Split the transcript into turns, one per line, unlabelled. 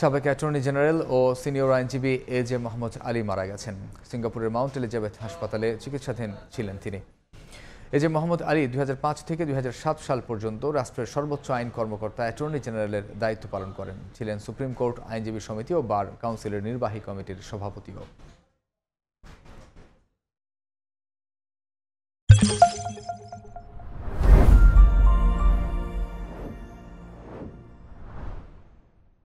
সাবেক attorney general ও senior আইনজীবী A J Mohammad Ali মারা গেছেন। সিঙ্গাপুরের মাউন্ট এলিজাবেথ হাসপাতালে চিকিৎসাধীন ছিলেন তিনি। এ জে মোহাম্মদ আলী দুই হাজার পাঁচ থেকে দুই হাজার সাত সাল পর্যন্ত রাষ্ট্রের সর্বোচ্চ আইন কর্মকর্তা, অ্যাটর্নি জেনারেলের দায়িত্ব পালন করেন। ছিলেন সুপ্রিম কোর্ট আইনজীবী সমিতি ও বার কাউন্সিলের নির্বাহী কমিটির সভাপতিও।